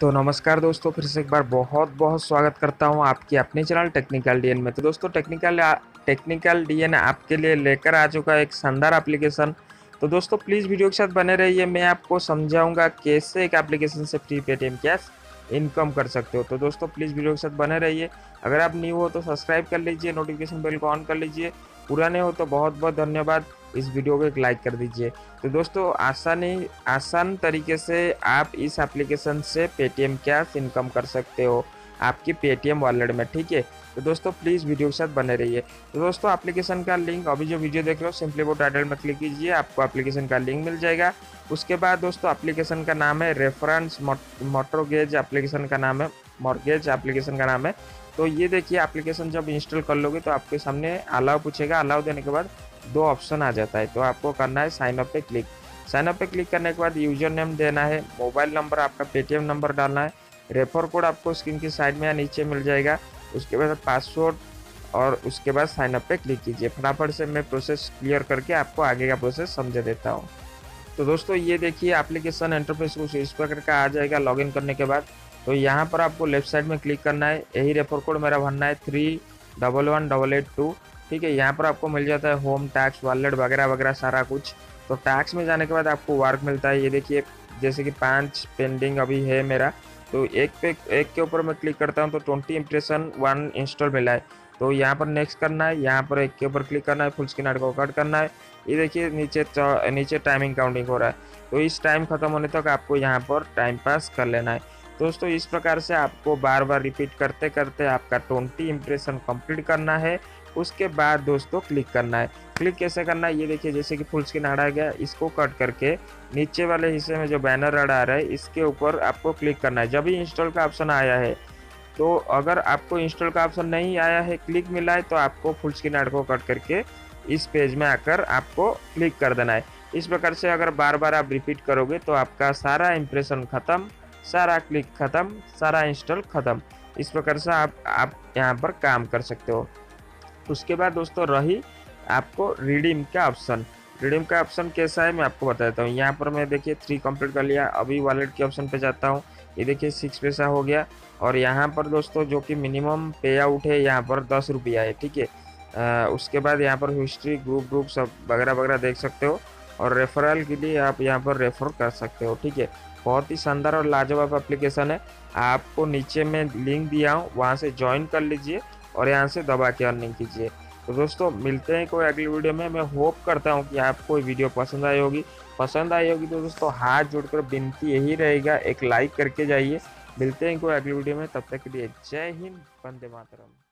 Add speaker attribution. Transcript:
Speaker 1: तो नमस्कार दोस्तों, फिर से एक बार बहुत बहुत स्वागत करता हूँ आपकी अपने चैनल टेक्निकल डीएन में। तो दोस्तों, टेक्निकल टेक्निकल डीएन आपके लिए लेकर आ चुका एक शानदार एप्लीकेशन। तो दोस्तों प्लीज़ वीडियो के साथ बने रहिए। मैं आपको समझाऊँगा कैसे एक एप्लीकेशन से फ्री पेटीएम कैश इनकम कर सकते हो। तो दोस्तों प्लीज़ वीडियो के साथ बने रहिए। अगर आप न्यू हो तो सब्सक्राइब कर लीजिए नोटिफिकेशन बेल को ऑन कर लीजिए। पुराने हो तो बहुत बहुत धन्यवाद। इस वीडियो को एक लाइक कर दीजिए। तो दोस्तों, आसानी, आसान तरीके से आप इस एप्लीकेशन से पेटीएम कैश इनकम कर सकते हो। आपकी पेटीएम वॉलेट में, ठीक है? तो दोस्तों प्लीज़ वीडियो के साथ बने रहिए। तो दोस्तों एप्लीकेशन का लिंक अभी जो वीडियो देख रहे हो सिंपली वो टाइटल में क्लिक कीजिए, आपको एप्लीकेशन का लिंक मिल जाएगा। उसके बाद दोस्तों एप्लीकेशन का नाम है रेफरेंस मोटरोगेज एप्लीकेशन का नाम है मॉर्गेज एप्लीकेशन का नाम है। तो ये देखिए एप्लीकेशन जब इंस्टॉल कर लोगे तो आपके सामने अलाउ पूछेगा। अलाउ देने के बाद दो ऑप्शन आ जाता है। तो आपको करना है साइन अप पे क्लिक साइन अप पे क्लिक करने के बाद यूज़र नेम देना है मोबाइल नंबर आपका पेटीएम नंबर डालना है। रेफर कोड आपको स्क्रीन की साइड में या नीचे मिल जाएगा। उसके बाद पासवर्ड और उसके बाद साइन अप पे क्लिक कीजिए। फटाफट से मैं प्रोसेस क्लियर करके आपको आगे का प्रोसेस समझा देता हूँ। तो दोस्तों, ये देखिए एप्लीकेशन इंटरफेस कुछ इस प्रकार का आ जाएगा लॉगिन करने के बाद। तो यहाँ पर आपको लेफ़्ट साइड में क्लिक करना है। यही रेफर कोड मेरा भरना है three double one double eight two ठीक है, यहाँ पर आपको मिल जाता है होम टैक्स वॉलेट वगैरह वगैरह सारा कुछ। तो टैक्स में जाने के बाद आपको वर्क मिलता है। ये देखिए, जैसे कि पाँच पेंडिंग अभी है मेरा। तो एक पे, एक के ऊपर मैं क्लिक करता हूँ तो ट्वेंटी इंप्रेशन वन इंस्टॉल मिला है। तो यहाँ पर नेक्स्ट करना है, यहाँ पर एक के ऊपर क्लिक करना है फुल स्क्रीन आर्ट को कट करना है। ये देखिए नीचे नीचे टाइमिंग काउंटिंग हो रहा है। तो इस टाइम खत्म होने तक आपको यहाँ पर टाइम पास कर लेना है। दोस्तों, इस प्रकार से आपको बार बार रिपीट करते करते आपका ट्वेंटी इम्प्रेशन कंप्लीट करना है। उसके बाद दोस्तों क्लिक करना है। क्लिक कैसे करना है? ये देखिए, जैसे कि फुल स्क्रीन आ गया, इसको कट करके नीचे वाले हिस्से में जो बैनर आ रहा है, इसके ऊपर आपको क्लिक करना है। जब भी इंस्टॉल का ऑप्शन आया है तो अगर आपको इंस्टॉल का ऑप्शन नहीं आया है क्लिक मिला है तो आपको फुल स्क्रीन ऐड को कट करके इस पेज में आकर आपको क्लिक कर देना है। इस प्रकार से अगर बार बार आप रिपीट करोगे तो आपका सारा इंप्रेशन ख़त्म सारा क्लिक ख़त्म, सारा इंस्टॉल ख़त्म। इस प्रकार से आप आप यहाँ पर काम कर सकते हो। उसके बाद दोस्तों रही आपको रिडीम का ऑप्शन रिडीम का ऑप्शन कैसा है मैं आपको बताता हूँ। यहाँ पर मैं देखिए थ्री कंप्लीट कर लिया। अभी वॉलेट के ऑप्शन पे जाता हूँ। ये देखिए सिक्स पैसा हो गया। और यहाँ पर दोस्तों जो कि मिनिमम पे आउट है, यहाँ पर दस रुपया है, ठीक है? उसके बाद यहाँ पर हिस्ट्री ग्रुप ग्रुप सब वगैरह वगैरह देख सकते हो। और रेफरल के लिए आप यहाँ पर रेफर कर सकते हो, ठीक है? बहुत ही शानदार और लाजवाब एप्लीकेशन है। आपको नीचे में लिंक दिया हूँ, वहाँ से ज्वाइन कर लीजिए और यहाँ से दबा के अर्निंग कीजिए। तो दोस्तों, मिलते हैं कोई अगली वीडियो में। मैं होप करता हूँ कि आपको वीडियो पसंद आई होगी। पसंद आई होगी तो दोस्तों, हाथ जोड़कर विनती यही रहेगा, एक लाइक करके जाइए। मिलते हैं कोई अगली वीडियो में। तब तक के लिए जय हिंद, वंदे मातरम।